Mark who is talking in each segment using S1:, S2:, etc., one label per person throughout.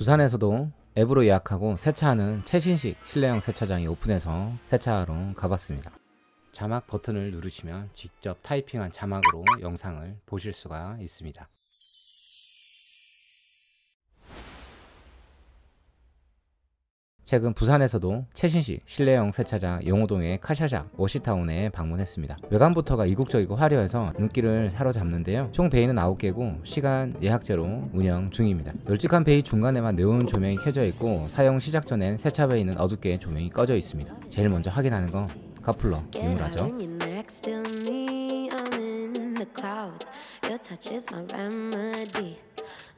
S1: 부산에서도 앱으로 예약하고 세차하는 최신식 실내형 세차장이 오픈해서 세차하러 가봤습니다. 자막 버튼을 누르시면 직접 타이핑한 자막으로 영상을 보실 수가 있습니다. 최근 부산에서도 최신식 실내형 세차장 용호동의 카샤작 워시타운에 방문했습니다. 외관부터가 이국적이고 화려해서 눈길을 사로잡는데요. 총 베이는 9개고 시간 예약제로 운영 중입니다. 널찍한 베이 중간에만 네온 조명이 켜져 있고 사용 시작 전엔 세차 베이는 어둡게 조명이 꺼져 있습니다. 제일 먼저 확인하는 건 커플러 유물하죠. Your touch is my remedy.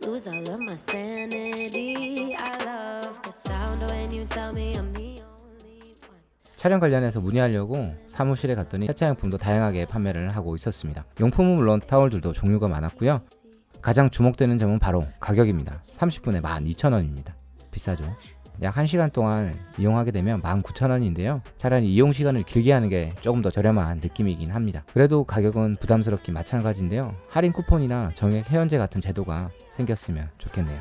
S1: Lose all of my sanity. I love the sound when you tell me I'm the. 촬영 관련해서 문의하려고 사무실에 갔더니 세차용품도 다양하게 판매를 하고 있었습니다. 용품은 물론 타월들도 종류가 많았고요. 가장 주목되는 점은 바로 가격입니다. 30분에 12,000원입니다. 비싸죠? 약 1시간 동안 이용하게 되면 19,000원인데요. 차라리 이용 시간을 길게 하는 게 조금 더 저렴한 느낌이긴 합니다. 그래도 가격은 부담스럽긴 마찬가지인데요. 할인 쿠폰이나 정액 회원제 같은 제도가 생겼으면 좋겠네요.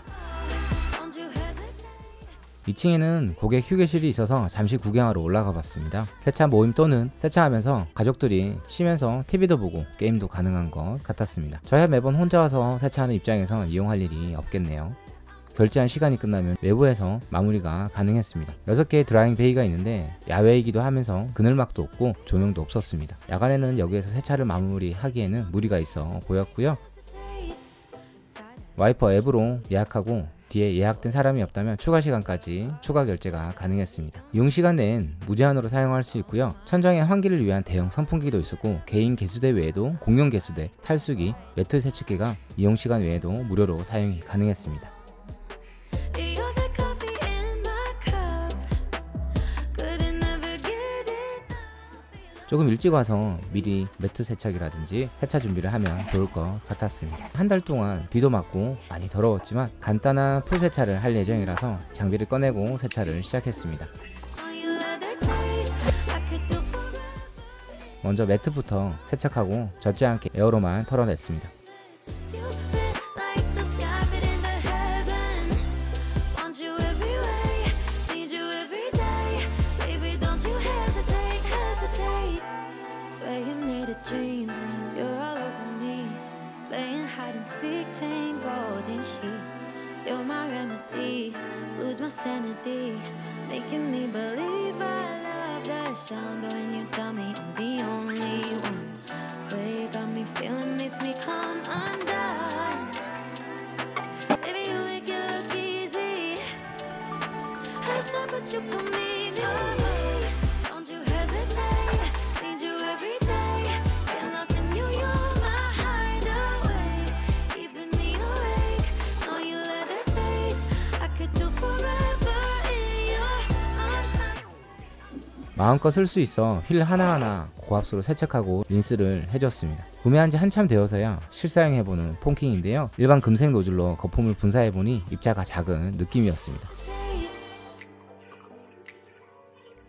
S1: 2층에는 고객 휴게실이 있어서 잠시 구경하러 올라가 봤습니다. 세차 모임 또는 세차하면서 가족들이 쉬면서 TV도 보고 게임도 가능한 것 같았습니다. 저야 매번 혼자 와서 세차하는 입장에서 이용할 일이 없겠네요. 결제한 시간이 끝나면 외부에서 마무리가 가능했습니다. 6개의 드라잉 베이가 있는데 야외이기도 하면서 그늘막도 없고 조명도 없었습니다. 야간에는 여기에서 세차를 마무리하기에는 무리가 있어 보였고요. 와이퍼 앱으로 예약하고 뒤에 예약된 사람이 없다면 추가 시간까지 추가 결제가 가능했습니다. 이용 시간 내엔 무제한으로 사용할 수 있고요. 천장에 환기를 위한 대형 선풍기도 있었고 개인 개수대 외에도 공용 개수대, 탈수기, 매트 세척기가 이용 시간 외에도 무료로 사용이 가능했습니다. 조금 일찍 와서 미리 매트 세척이라든지 세차 준비를 하면 좋을 것 같았습니다. 한 달 동안 비도 맞고 많이 더러웠지만 간단한 풀 세차를 할 예정이라서 장비를 꺼내고 세차를 시작했습니다. 먼저 매트부터 세척하고 젖지 않게 에어로만 털어냈습니다. Sanity, making me believe I love that sound. When you tell me I'm the only one, way got me feeling makes me come undone. Baby, you make it look easy. Hard time, but you put me 마음껏 쓸 수 있어 휠 하나하나 고압수로 세척하고 린스를 해줬습니다. 구매한 지 한참 되어서야 실사용해보는 폼킹인데요. 일반 금색 노즐로 거품을 분사해보니 입자가 작은 느낌이었습니다.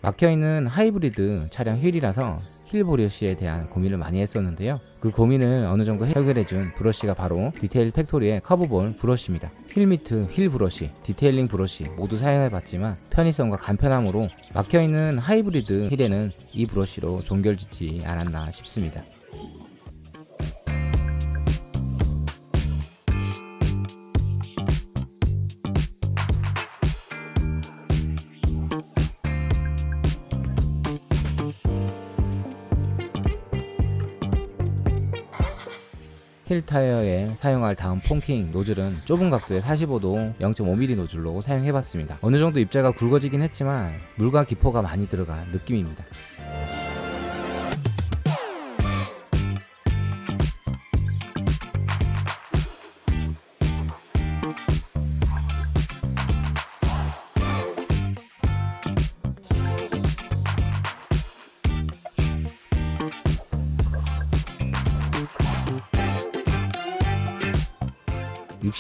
S1: 막혀있는 하이브리드 차량 휠이라서 휠 브러쉬에 대한 고민을 많이 했었는데요. 그 고민을 어느 정도 해결해준 브러쉬가 바로 디테일 팩토리의 커브볼 브러쉬입니다. 힐 미트, 힐 브러쉬, detailing 브러쉬 모두 사용해봤지만 편의성과 간편함으로 막혀있는 하이브리드 휠에는 이 브러쉬로 종결짓지 않았나 싶습니다. 휠 타이어에 사용할 다음 폼킹 노즐은 좁은 각도의 45도 0.5mm 노즐로 사용해봤습니다. 어느 정도 입자가 굵어지긴 했지만 물과 기포가 많이 들어간 느낌입니다.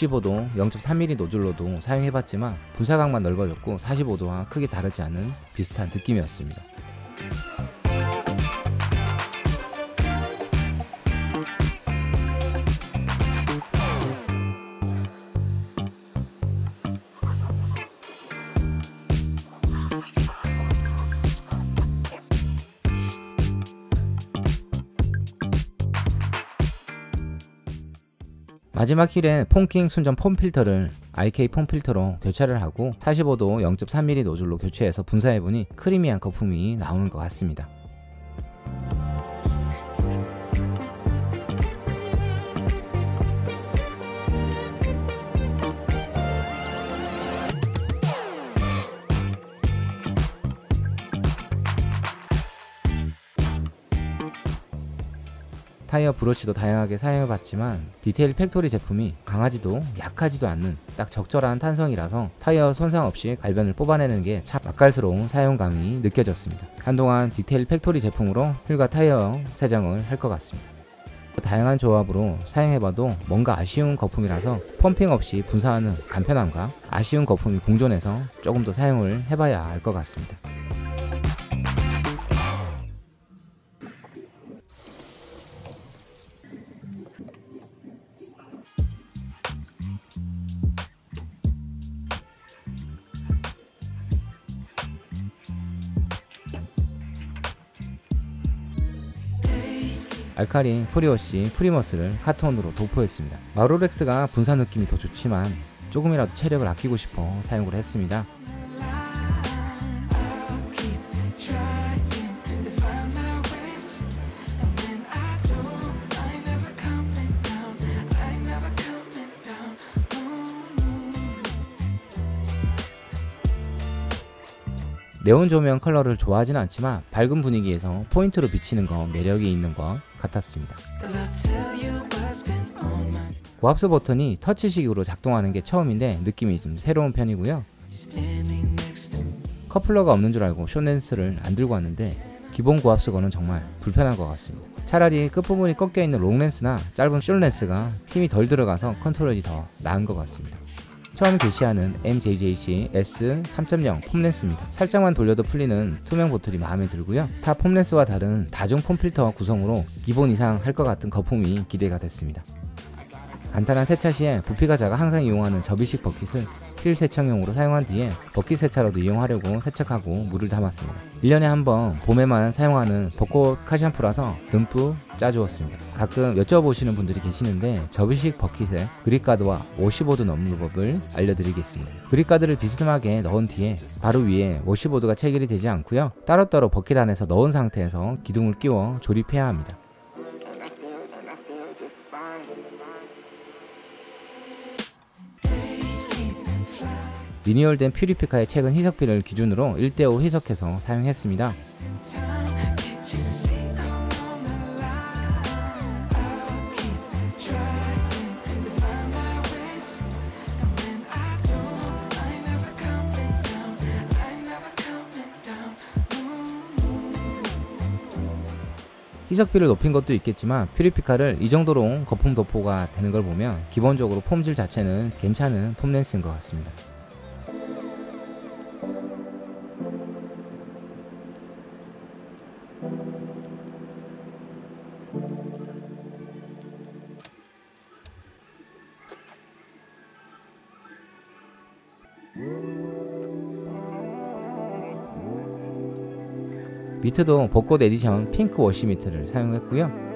S1: (65도) 0.3mm 노즐로도 사용해봤지만 분사각만 넓어졌고 (45도와) 크게 다르지 않은 비슷한 느낌이었습니다 마지막 힐엔 폰킹 순정 폼 필터를 IK 폼 필터로 교체를 하고 45도 0.3mm 노즐로 교체해서 분사해보니 크리미한 거품이 나오는 것 같습니다. 타이어 브러쉬도 다양하게 사용해봤지만 디테일 팩토리 제품이 강하지도 약하지도 않는 딱 적절한 탄성이라서 타이어 손상 없이 갈변을 뽑아내는 게 참 맛깔스러운 사용감이 느껴졌습니다. 한동안 디테일 팩토리 제품으로 휠과 타이어 세정을 할 것 같습니다. 다양한 조합으로 사용해봐도 뭔가 아쉬운 거품이라서 펌핑 없이 분사하는 간편함과 아쉬운 거품이 공존해서 조금 더 사용을 해봐야 할것 같습니다. alkaline prewash 프리머스를 카톤으로 도포했습니다. 마로렉스가 분사 느낌이 더 좋지만 조금이라도 체력을 아끼고 싶어 사용을 했습니다. 네온 조명 컬러를 좋아하진 않지만 밝은 분위기에서 포인트로 비치는 거 매력이 있는 것 같았습니다. 고압수 버튼이 터치식으로 작동하는 게 처음인데 느낌이 좀 새로운 편이고요. coupler가 없는 줄 알고 short lance를 안 들고 왔는데 기본 고압수 gun은 정말 불편한 것 같습니다. 차라리 끝부분이 꺾여 있는 long lance나 짧은 short lance가 힘이 덜 들어가서 컨트롤이 더 나은 것 같습니다. 처음 개시하는 MJJC S3.0 foam lance입니다. 살짝만 돌려도 풀리는 투명 bottle이 마음에 들고요. 타 foam lance와 다른 다중 foam 필터 구성으로 기본 이상 할 것 같은 거품이 기대가 됐습니다. 간단한 세차 시에 부피가 작아 항상 이용하는 접이식 버킷을 필 세척용으로 사용한 뒤에 버킷 세차로도 이용하려고 세척하고 물을 담았습니다. 1년에 한 번 봄에만 사용하는 벚꽃 카샴푸라서 듬뿍 짜주었습니다. 가끔 여쭤보시는 분들이 계시는데 접이식 버킷에 그립가드와 55도 넣는 법을 알려드리겠습니다. 그립가드를 비스듬하게 넣은 뒤에 바로 위에 55도가 체결이 되지 않고요. 따로따로 버킷 안에서 넣은 상태에서 기둥을 끼워 조립해야 합니다. 리뉴얼된 퓨리피카의 최근 희석비를 기준으로 1대5 희석해서 사용했습니다. 희석비를 높인 것도 있겠지만 퓨리피카를 이 정도로 거품 도포가 되는 걸 보면 기본적으로 폼질 자체는 괜찮은 폼 렌스인 것 같습니다. 미트도 벚꽃 에디션 핑크 워시 미트를 사용했고요.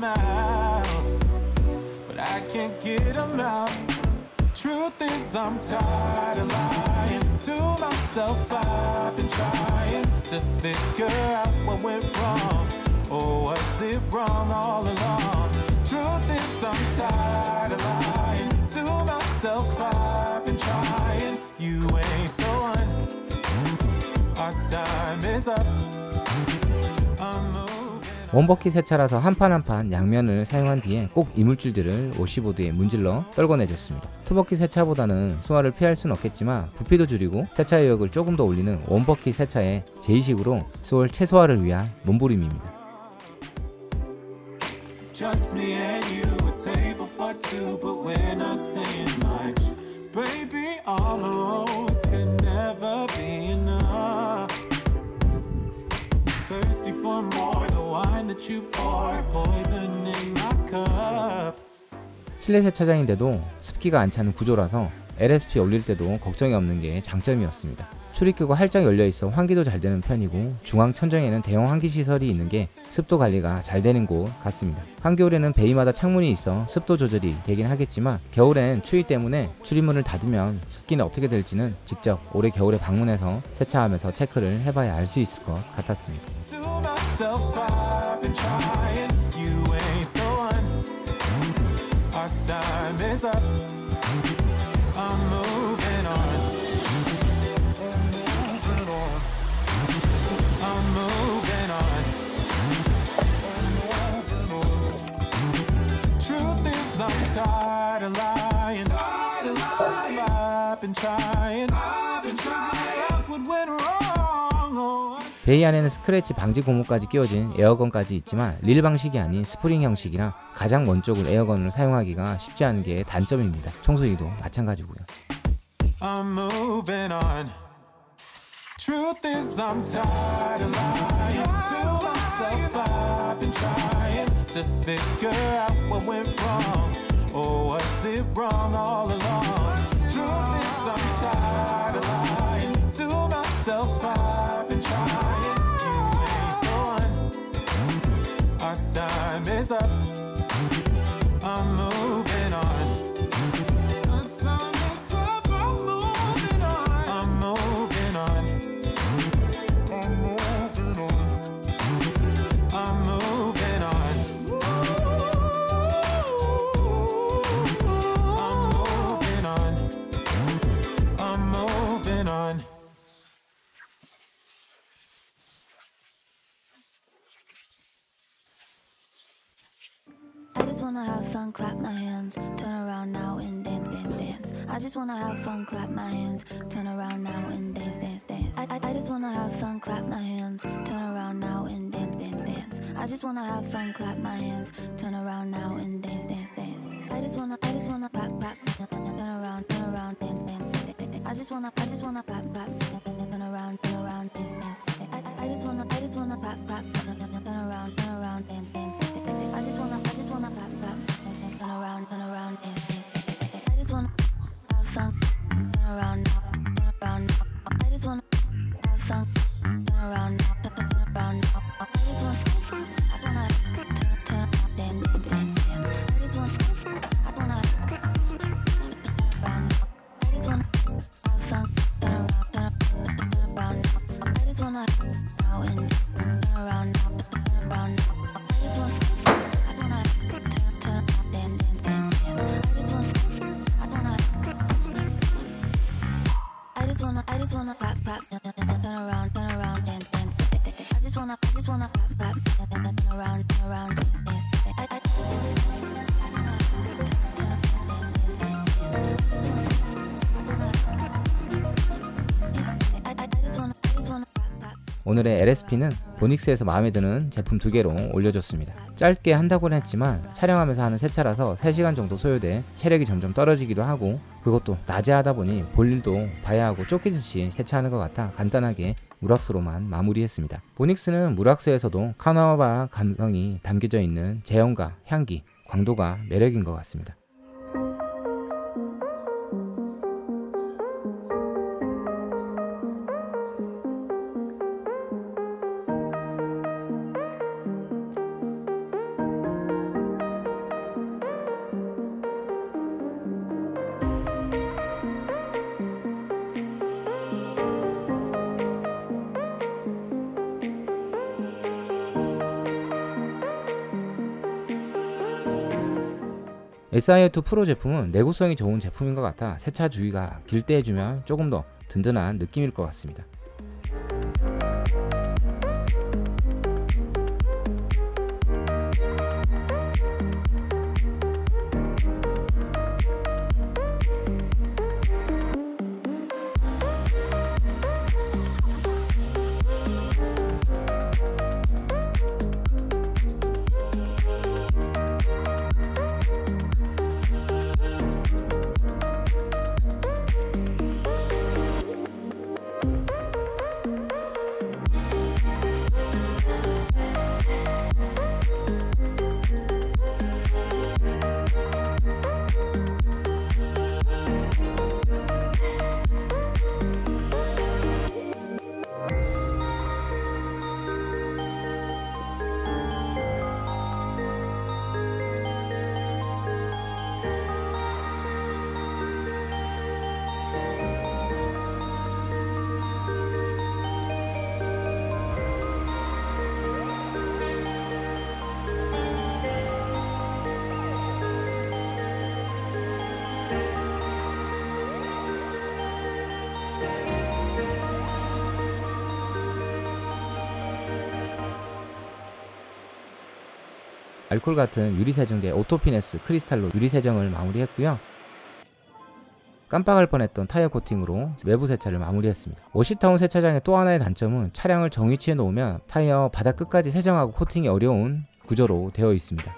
S1: Boat. get them out. Truth is, I'm tired of lying to myself. I've been trying to figure out what went wrong. Or was it wrong all along? Truth is, I'm tired of lying to myself. I've been trying. You ain't the one. Our time is up. 원버킷 세차라서 한 판 한 판 양면을 사용한 뒤에 꼭 이물질들을 오시보드에 문질러 떨궈내줬습니다. 투버킷 세차보다는 수화를 피할 순 없겠지만 부피도 줄이고 세차 여력을 조금 더 올리는 원버킷 세차의 제이식으로 수월 최소화를 위한 몸부림입니다. Just me and you, a table
S2: for two, but we're not saying much. Baby, almost could never be enough. Thirsty for more, 실내 세차장인데도 습기가 안 차는 구조라서 LSP 올릴 때도 걱정이 없는 게 장점이었습니다. 출입구가 활짝 열려 있어 환기도 잘 되는 편이고 중앙 천정에는 대형 환기 시설이 있는 게 습도 관리가 잘 되는 곳 같습니다. 한겨울에는 베이마다 창문이 있어 습도 조절이 되긴 하겠지만 겨울엔 추위 때문에 출입문을 닫으면 습기는 어떻게 될지는 직접 올해 겨울에 방문해서 세차하면서 체크를 해봐야 알 수 있을 것 같았습니다. I've been trying. You ain't the one. Our time is up. I'm moving on. I'm moving on. I'm moving on Truth is I'm tired of lying. Tired of lying. I've been trying. bay 안에는 스크래치 방지 고무까지 끼워진 air gun까지 있지만 릴 방식이 아닌 스프링 형식이라 가장 먼 쪽을 air gun을 사용하기가 쉽지 않은 게 단점입니다. 청소기도 마찬가지고요. Our time is up. Fun, clap my hands. Turn around now and dance, dance, dance. I just wanna have fun, clap my hands. Turn around now and dance, dance, dance. I, I, I just wanna have fun, clap my hands. Turn around now and dance, dance, dance. I just wanna have fun, clap my hands. Turn around now and dance, dance, dance. I just wanna, I just wanna clap, clap. Turn around, turn around, dance, dance, dance. I just wanna, I just wanna clap, wanna now and 오늘의 LSP는 보닉스에서 마음에 드는 제품 두 개로 올려줬습니다. 짧게 한다고는 했지만 촬영하면서 하는 세차라서 3시간 정도 소요돼 체력이 점점 떨어지기도 하고 그것도 낮에 하다 보니 볼일도 봐야 하고 쫓기듯이 세차하는 것 같아 간단하게 물왁스로만 마무리했습니다. 보닉스는 물왁스에서도 카나와 감성이 담겨져 있는 제형과 향기, 광도가 매력인 것 같습니다. SIO2 프로 제품은 내구성이 좋은 제품인 것 같아 세차 주기가 길 때 해주면 조금 더 든든한 느낌일 것 같습니다.
S1: 알콜 같은 유리 세정제 오토피네스 크리스탈로 유리 세정을 마무리했고요. 깜빡할 뻔했던 타이어 코팅으로 외부 세차를 마무리했습니다. 워시타운 세차장의 또 하나의 단점은 차량을 정위치해 놓으면 타이어 바닥 끝까지 세정하고 코팅이 어려운 구조로 되어 있습니다.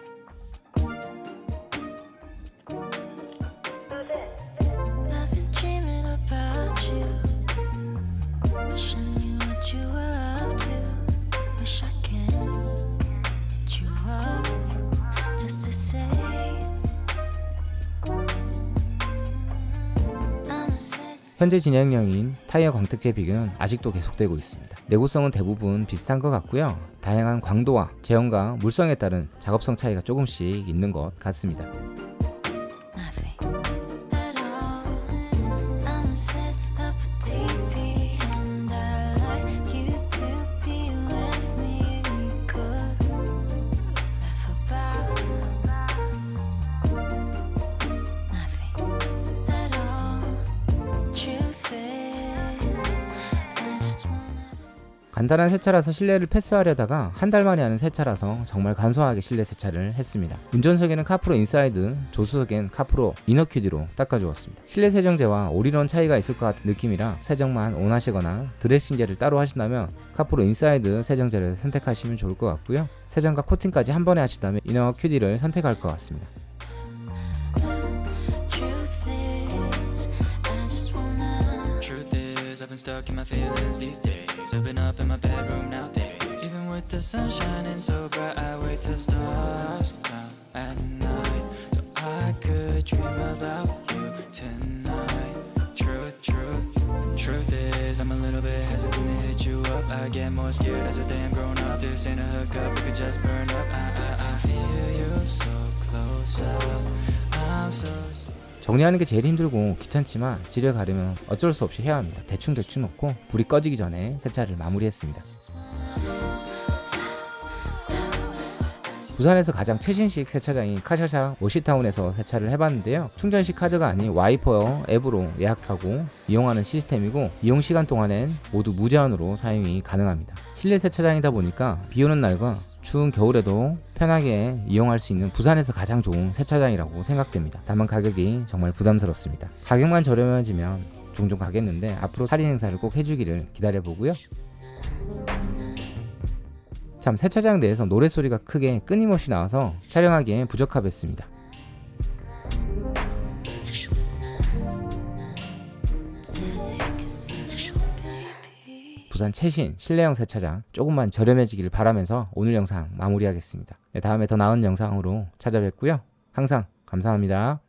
S1: 현재 진행형인 타이어 광택제 비교는 아직도 계속되고 있습니다. 내구성은 대부분 비슷한 것 같고요. 다양한 광도와 제형과 물성에 따른 작업성 차이가 조금씩 있는 것 같습니다. 간단한 세차라서 실내를 패스하려다가 한 달 만에 하는 세차라서 정말 간소하게 실내 세차를 했습니다. 운전석에는 카프로 인사이드, 조수석엔 카프로 이너 QD로 닦아주었습니다. 실내 세정제와 올인원 차이가 있을 것 같은 느낌이라 세정만 원하시거나 드레싱제를 따로 하신다면 카프로 인사이드 세정제를 선택하시면 좋을 것 같고요. 세정과 코팅까지 한 번에 하신다면 이너 QD를 선택할 것 같습니다.
S3: Truth is, I just wanna.
S4: Truth is, I've been stuck in my feelings these days. I've been up in my bedroom now nowadays. Even with the sun shining so bright, I wait till stars at night. So I could dream about you tonight. Truth, truth, truth is, I'm a little bit hesitant to hit you up. I get more scared as a I'm grown up. This ain't a hookup, we could just burn up.
S1: 정리하는 게 제일 힘들고 귀찮지만 집에 가려면 어쩔 수 없이 해야 합니다. 대충대충 놓고 불이 꺼지기 전에 세차를 마무리했습니다. 부산에서 가장 최신식 세차장인 카샤샤 워시타운에서 세차를 해봤는데요. 충전식 카드가 아닌 와이퍼 앱으로 예약하고 이용하는 시스템이고 이용 시간 동안엔 모두 무제한으로 사용이 가능합니다. 실내 세차장이다 보니까 비 오는 날과 추운 겨울에도 편하게 이용할 수 있는 부산에서 가장 좋은 세차장이라고 생각됩니다. 다만 가격이 정말 부담스럽습니다. 가격만 저렴해지면 종종 가겠는데 앞으로 할인 행사를 꼭 해주기를 기다려보고요. 참 세차장 내에서 노랫소리가 크게 끊임없이 나와서 촬영하기에 부적합했습니다. 부산 최신 실내형 세차장 조금만 저렴해지기를 바라면서 오늘 영상 마무리하겠습니다. 네, 다음에 더 나은 영상으로 찾아뵙고요. 항상 감사합니다.